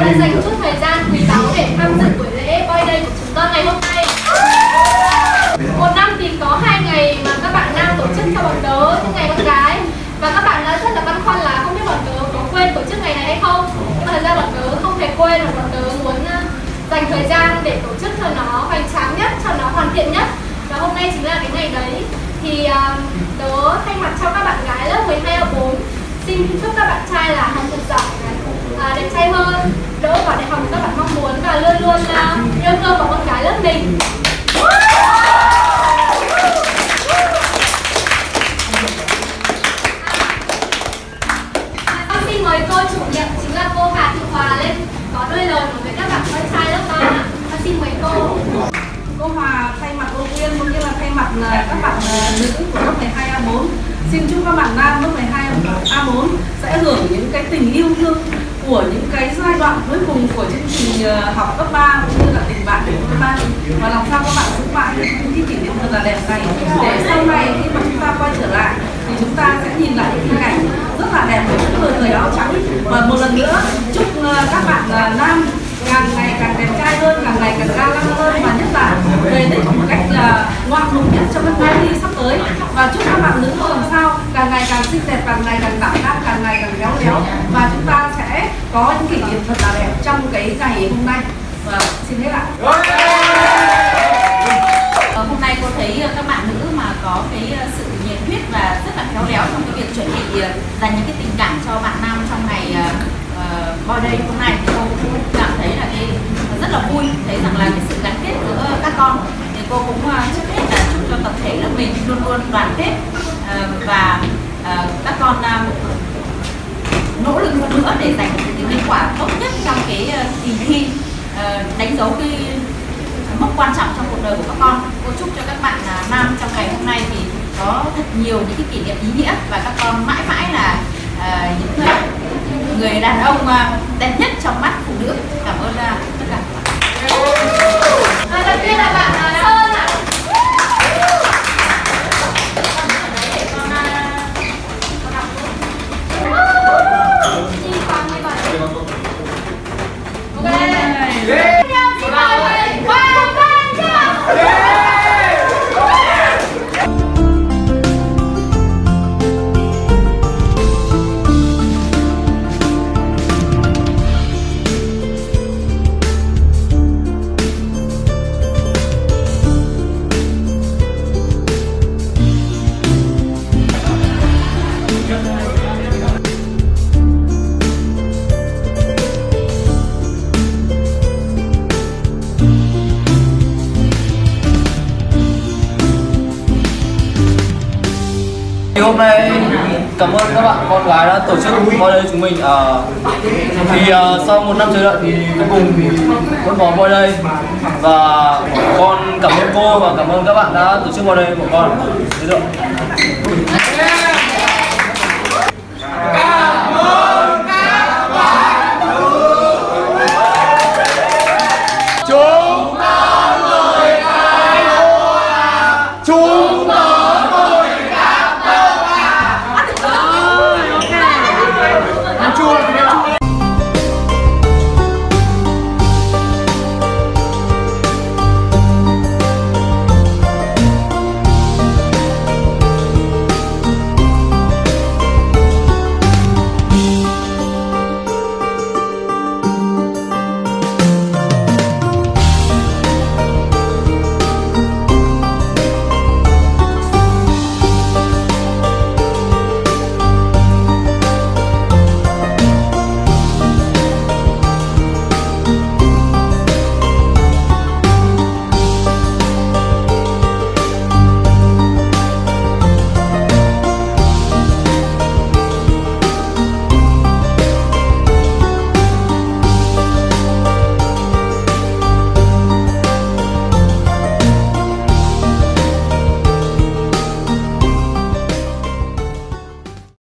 đã dành chút thời gian quý báu để tham dự buổi lễ Boy Day của chúng con ngày hôm nay. Một năm thì có hai ngày mà các bạn nam tổ chức cho bọn tớ, những ngày con gái. Và các bạn đã rất là băn khoăn là không biết bọn tớ có quên tổ chức ngày này hay không. Nhưng mà thật ra bọn tớ không hề quên mà bọn tớ muốn ờ, dành thời gian để tổ chức cho nó hoành tráng nhất, cho nó hoàn thiện nhất. Và hôm nay chính là cái ngày đấy. Thì uh, tớ thay mặt cho các bạn gái lớp 12 và 4 xin chúc các bạn trai là là các bạn à, nữ của lớp 12 A4 xin chúc các bạn nam lớp 12 A4 sẽ hưởng những cái tình yêu thương của những cái giai đoạn cuối cùng của chương trình à, học cấp 3 cũng như là tình bạn của cấp 3 và làm sao các bạn giữ mãi những cái kỷ niệm thật là đẹp này để sau này khi mà chúng ta quay trở lại thì chúng ta sẽ nhìn lại những hình ảnh rất là đẹp của những người người áo trắng. Và một lần nữa chúc à, các bạn nam càng ngày càng đẹp trai hơn, càng ngày càng ga lăng là về đích một cách là ngoan mục nhất trong năm mới sắp tới. Và chúc các bạn nữ làm sao càng ngày càng xinh đẹp, càng ngày càng đảm đang, càng ngày càng khéo léo. Và chúng ta sẽ có những kỷ niệm thật là đẹp trong cái ngày hôm nay. Và xin hết ạ. Ờ, hôm nay cô thấy ờ, các bạn nữ mà có cái ờ, sự nhiệt huyết và rất là khéo léo trong cái việc chuẩn bị ờ, dành những cái tình cảm cho bạn nam trong ngày uh, boy day hôm nay. Thì cô cũng cảm thấy là cái rất là vui thấy rằng là cái sự gắn kết giữa các con thì cô cũng ờ, trước hết là chúc cho tập thể lớp mình luôn luôn đoàn kết ờ, và ờ, các con nỗ lực hơn nữa để giành được những kết quả tốt nhất trong cái kỳ thi đánh dấu cái mốc quan trọng trong cuộc đời của các con. Cô chúc cho các bạn nam trong ngày hôm nay thì có thật nhiều những cái kỷ niệm ý nghĩa và các con mãi mãi là những người, đàn ông đẹp nhất trong mắt hôm nay cảm ơn các bạn con gái đã tổ chức voi đây chúng mình Uh, thì uh, sau một năm chờ đợi thì cuối cùng thì vẫn có voi đây. Và con cảm ơn cô và cảm ơn các bạn đã tổ chức voi đây của con. Giới thiệu.